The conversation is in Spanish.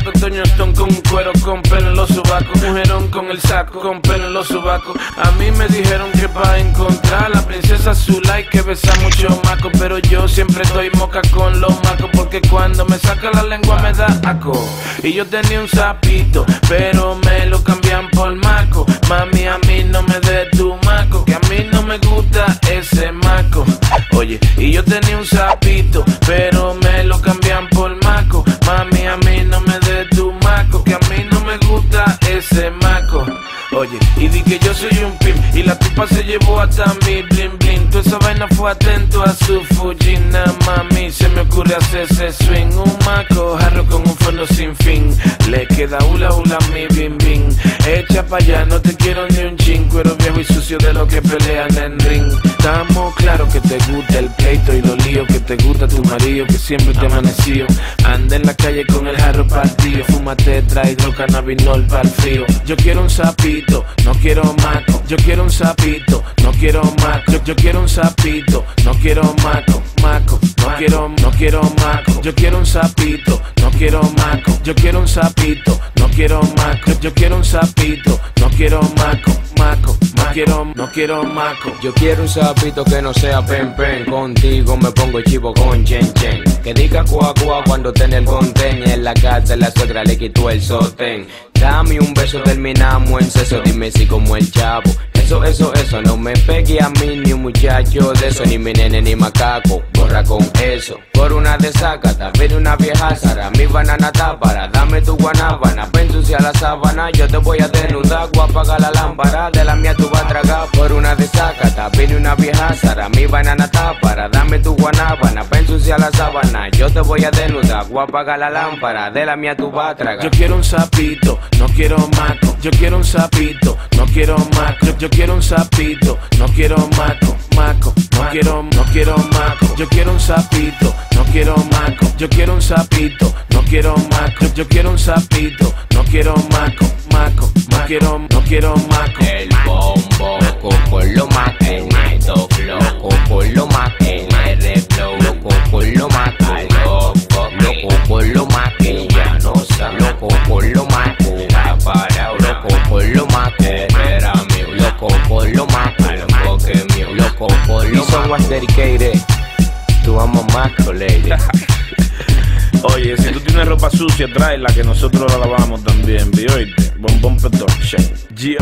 zapatos Toño Stone con un cuero con pelo en los sobacos. Mujerón con el saco con pelo en los sobacos. A mí me dijeron que encontrar a la princesa Zula hay que besar mucho maco. Pero yo siempre estoy moca con los macos. Porque cuando me saca la lengua me da aco. Y yo tenía un sapito, pero me lo cambian por maco. Mami, a mí no me dé tu maco. Que a mí no me gusta ese maco. Oye, y yo tenía un soy un pimp Y la tipa se llevó hasta mi bling bling. Toda esa vaina fue atento a su Fujina Mami, se me ocurre hacer ese swing. Un maco, jarro con un fondo sin fin. Le queda hula hula mi bim bim. Echa pa' allá, no te quiero ni un chin. Cuero viejo y sucio de los que pelean en ring. Estamos claro que te gusta el pleito y te gusta tu marido, que siempre te amaneció Anda en la calle con el jarro partido Fúmate, trae cannabinol para el frío. Yo quiero un sapito, no quiero maco. Yo quiero un sapito, no quiero maco. Yo, yo quiero un sapito, no quiero no quiero, no quiero maco. Yo quiero un sapito, no quiero maco. Yo quiero un sapito, no quiero maco. Yo quiero un sapito, no quiero maco. Maco, no quiero, no quiero maco. Yo quiero un sapito que no sea pen pen. Contigo me pongo chivo con chen chen. Que diga cuá cuá cuando ten el conten Y en la casa la suegra le quitó el sostén. Dame un beso, terminamos en seso Dime si como el chavo. Eso, eso, eso No me pegue a mí ni un muchacho de eso. Ni mi nene ni macaco Con eso. Por una desacata Viene una vieja Sara Mi banana tápara Dame tu guanábana. Pa' ensuciar la sábana Yo te voy a desnudar. Voy a apagar la lámpara De la mía tú vas a tragar. Por una desacata Viene una vieja Sara Mi banana tápara Dame tu guanábana sábana Yo te voy a desnudar Voy a apagar la lámpara De la mía tú vas a tragar Yo quiero un sapito, no quiero maco. Yo quiero un sapito, no quiero maco. Yo, quiero un sapito, no quiero maco. Maco, no quiero, no quiero maco. Yo quiero un sapito, no quiero maco. Yo quiero un sapito, no quiero maco. Yo, yo quiero un sapito, no quiero maco. Maco, no quiero, no quiero maco. El bombo, lo más was dedicated to amo macro lady. Oye, si tú tienes ropa sucia, tráela que nosotros la lavamos también, ¿vi? Oíste, bombón petón, Gio.